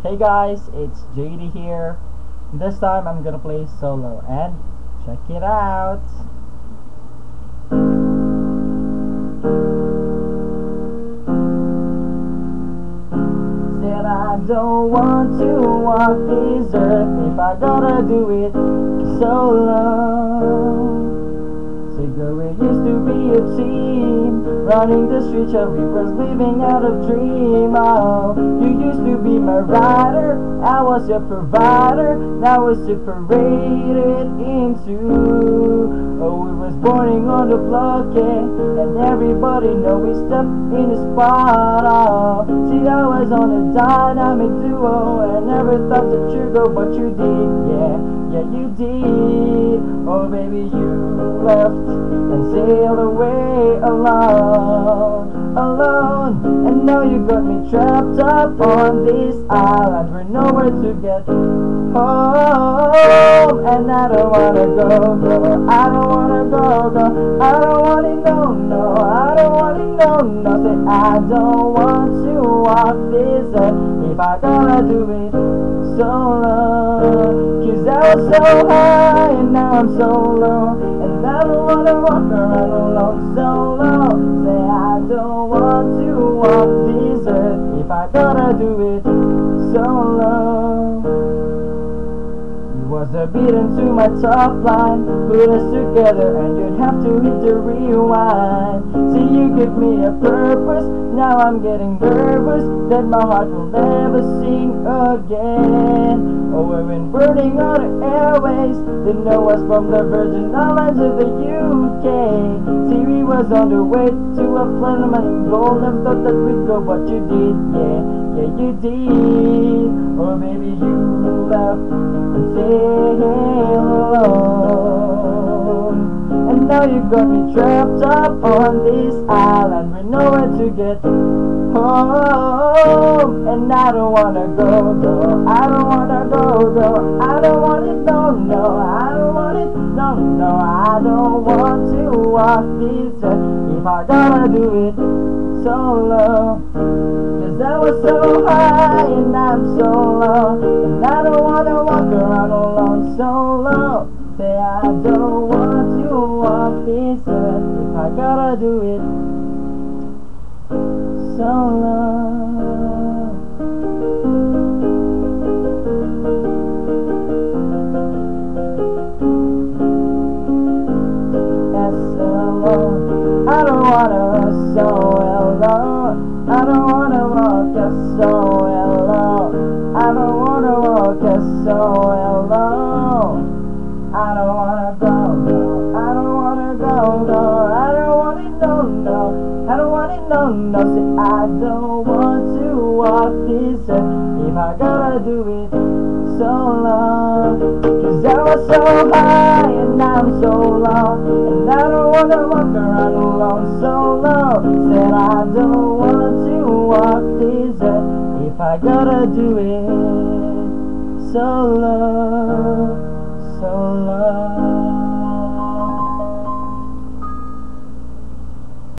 Hey guys, it's JD here. This time I'm gonna play solo and check it out. Said I don't want to walk this earth if I gotta do it solo. Cigarette used to be a team Running the streets of rivers Living out of dream. Oh, you used to be my rider. I was your provider. Now we're separated into Oh, we was burning on the block, yeah. And everybody know we stepped in the spot, oh. See, I was on a dynamic duo And never thought that you'd go, but you did, yeah. Yeah, you did. Oh, baby, you left and sailed away alone, alone. Now you got me trapped up on this island with nowhere to get home. And I don't wanna go, go. I don't wanna go, go. I don't wanna no, no. I don't wanna no, no. Say I don't want to walk this earth if I gotta do it solo. Cause I was so high and now I'm so low. And I don't wanna walk around alone solo. Say I don't want to walk do it solo. Was a beat into my top line, put us together and you'd have to hit the rewind. See you give me a purpose, now I'm getting nervous that my heart will never sing again. Oh, we've been burning all the airways, they know us from the Virgin Islands of the UK. See, we was on the way to a platinum and gold, never thought that we'd go, but you did, yeah, yeah, you did. Oh, baby, you left and sail alone. And now you got me trapped up on this island with nowhere to get home. And I don't wanna go, go. I don't wanna go, go. I don't want it, no, no. I don't want it, no, no. I don't want to walk this earth if I gotta do it solo. Cause I was so high and I'm so low. And I don't wanna walk around alone solo. Say I don't want to walk this earth if I gotta do it solo. alone. Alone. I don't wanna go, no. I don't wanna go, no. I don't want it, no, no. I don't want it, no, no. Say I don't want to walk this earth if I gotta do it solo. Cause I was so high and I'm so low. And I don't wanna walk around alone solo. Said I don't want to walk this earth if I gotta do it solo, solo.